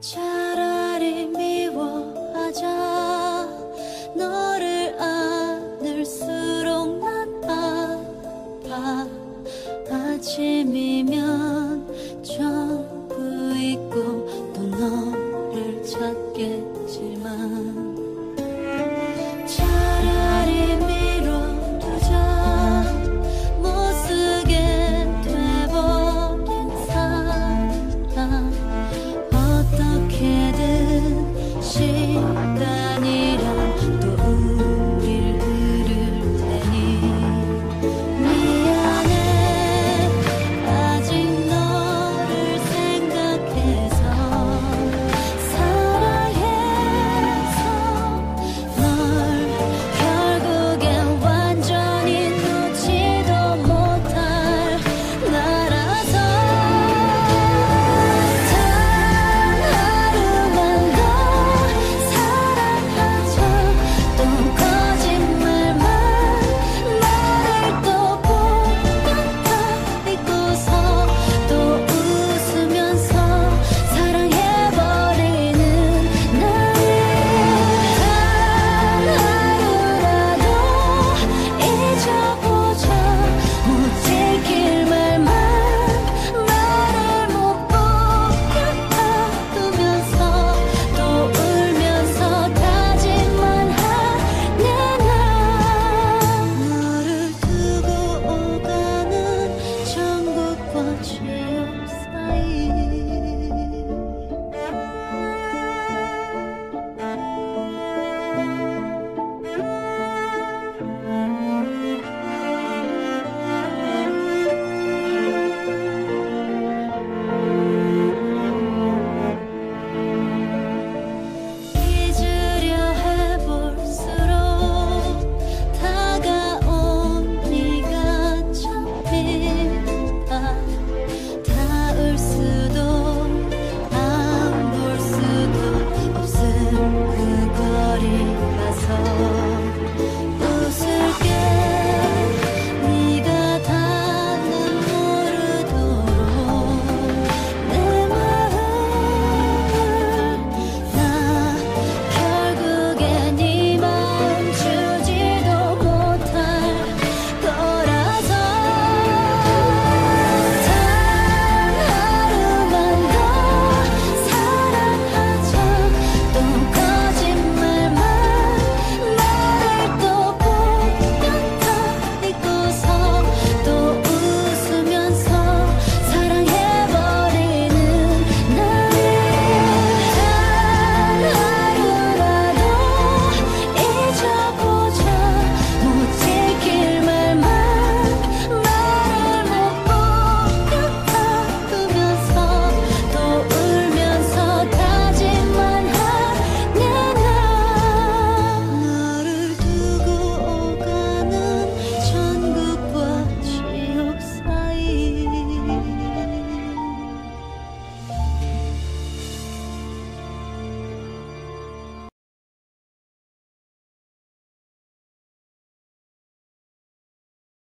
Tr